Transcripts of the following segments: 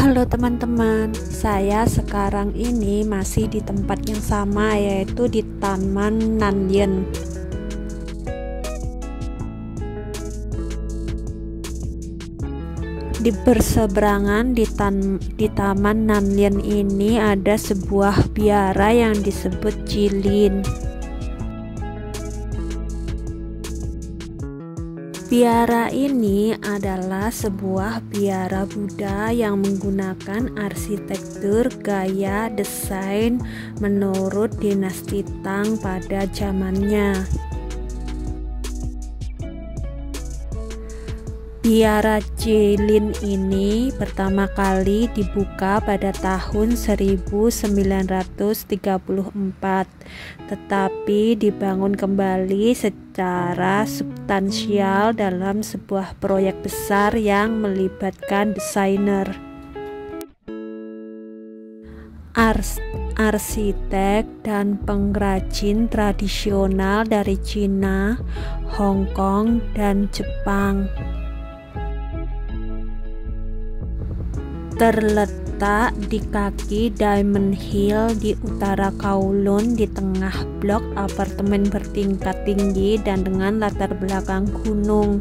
Halo teman-teman, saya sekarang ini masih di tempat yang sama yaitu di Taman Nanyen. Di berseberangan di, tan di Taman Nanyen ini ada sebuah biara yang disebut Jilin. Biara ini adalah sebuah biara Buddha yang menggunakan arsitektur gaya desain menurut dinasti Tang pada zamannya. Biara Jilin ini pertama kali dibuka pada tahun 1934 tetapi dibangun kembali secara substansial dalam sebuah proyek besar yang melibatkan desainer Ars arsitek dan pengrajin tradisional dari Cina, Hong Kong, dan Jepang. Terletak di kaki Diamond Hill di utara Kowloon di tengah blok apartemen bertingkat tinggi dan dengan latar belakang gunung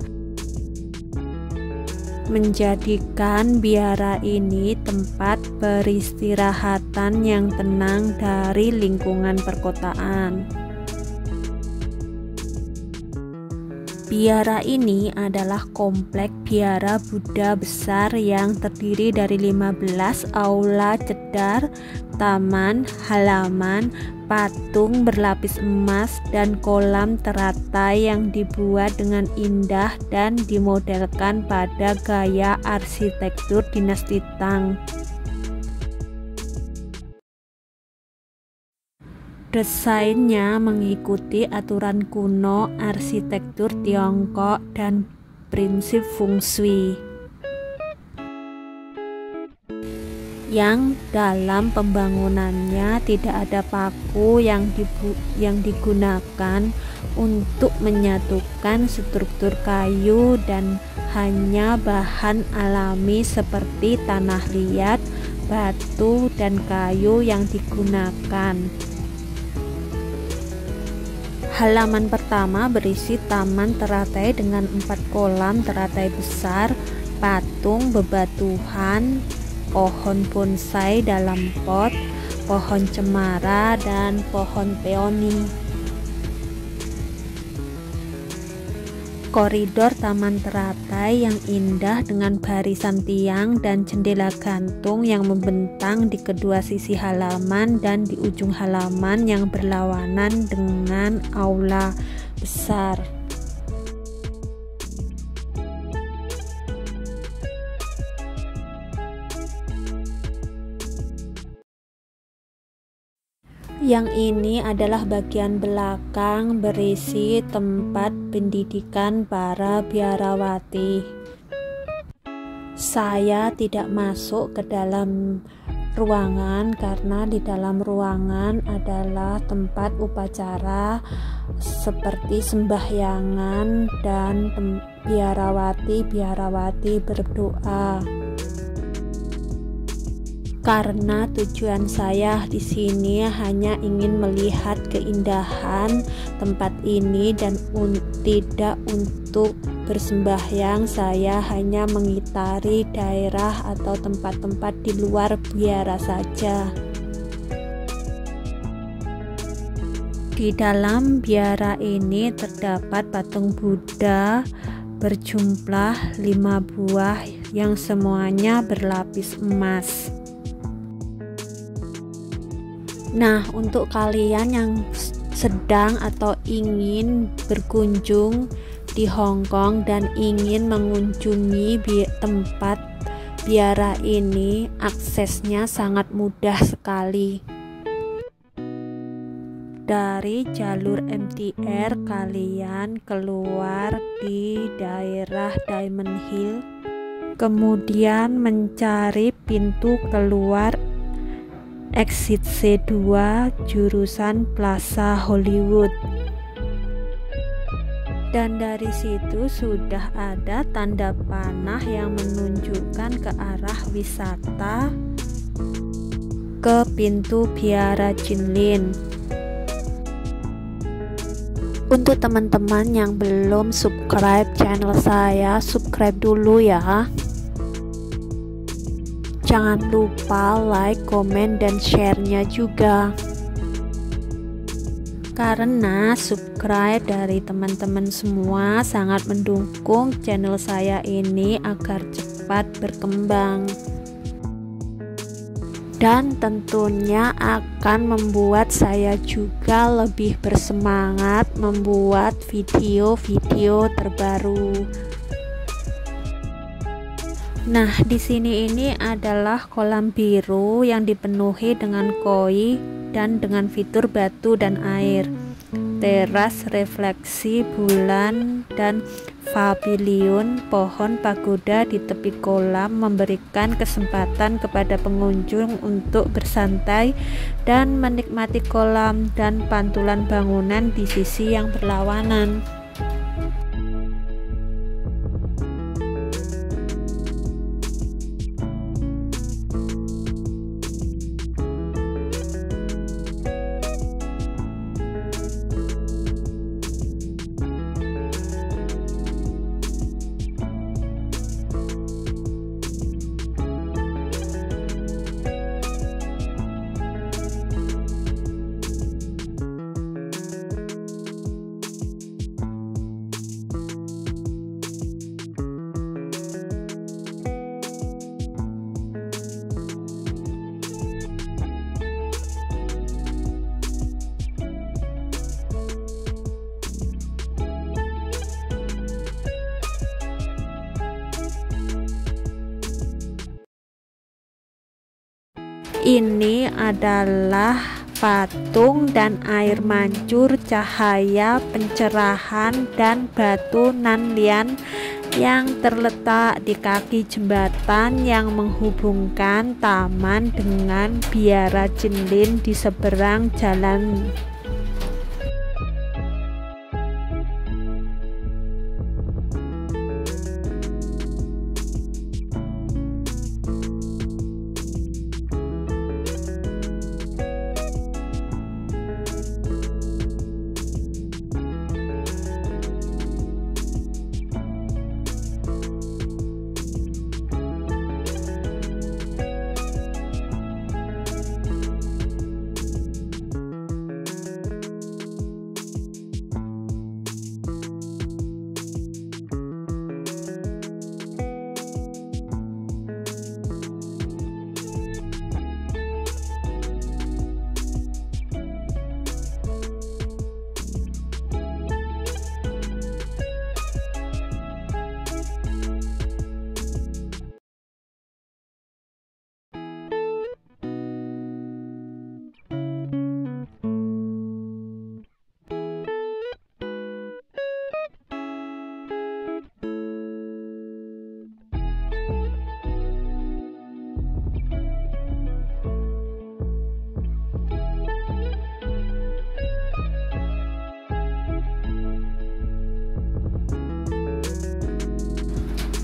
menjadikan biara ini tempat peristirahatan yang tenang dari lingkungan perkotaan. Biara ini adalah komplek biara Buddha besar yang terdiri dari 15 aula cedar, taman, halaman, patung berlapis emas, dan kolam teratai yang dibuat dengan indah dan dimodelkan pada gaya arsitektur dinasti Tang. Desainnya mengikuti aturan kuno arsitektur Tiongkok dan prinsip feng shui yang dalam pembangunannya tidak ada paku yang, yang digunakan untuk menyatukan struktur kayu dan hanya bahan alami seperti tanah liat, batu, dan kayu yang digunakan. Halaman pertama berisi taman teratai dengan empat kolam teratai besar, patung bebatuan, pohon bonsai dalam pot, pohon cemara, dan pohon peoni. Koridor taman teratai yang indah dengan barisan tiang dan jendela gantung yang membentang di kedua sisi halaman dan di ujung halaman yang berlawanan dengan aula besar. Yang ini adalah bagian belakang berisi tempat pendidikan para biarawati. Saya tidak masuk ke dalam ruangan karena di dalam ruangan adalah tempat upacara seperti sembahyangan dan biarawati-biarawati berdoa karena tujuan saya di sini hanya ingin melihat keindahan tempat ini dan un tidak untuk bersembahyang. Saya hanya mengitari daerah atau tempat-tempat di luar biara saja. Di dalam biara ini terdapat patung Buddha berjumlah lima buah yang semuanya berlapis emas Nah, untuk kalian yang sedang atau ingin berkunjung di Hong Kong dan ingin mengunjungi bi tempat biara ini, aksesnya sangat mudah sekali. Dari jalur MTR kalian keluar di daerah Diamond Hill, kemudian mencari pintu keluar exit C2 jurusan Plaza Hollywood. dan dari situ sudah ada tanda panah yang menunjukkan ke arah wisata ke pintu biara Jinlin untuk teman-teman yang belum subscribe channel saya subscribe dulu ya jangan lupa like, komen, dan share-nya juga karena subscribe dari teman-teman semua sangat mendukung channel saya ini agar cepat berkembang dan tentunya akan membuat saya juga lebih bersemangat membuat video-video terbaru. Nah, di sini ini adalah kolam biru yang dipenuhi dengan koi dan dengan fitur batu dan air teras refleksi bulan dan pavilion pohon pagoda di tepi kolam memberikan kesempatan kepada pengunjung untuk bersantai dan menikmati kolam dan pantulan bangunan di sisi yang berlawanan. Ini adalah patung dan air mancur cahaya pencerahan dan batu nanlian yang terletak di kaki jembatan yang menghubungkan taman dengan biara Jinlin di seberang jalan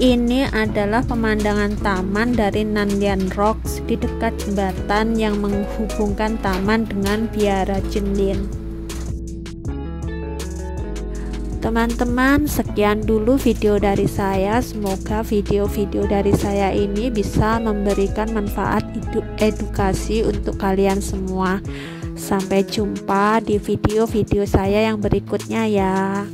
Ini adalah pemandangan taman dari Nandian Rocks di dekat jembatan yang menghubungkan taman dengan biara Jinlin. Teman-teman, sekian dulu video dari saya. Semoga video-video dari saya ini bisa memberikan manfaat edukasi untuk kalian semua. Sampai jumpa di video-video saya yang berikutnya ya.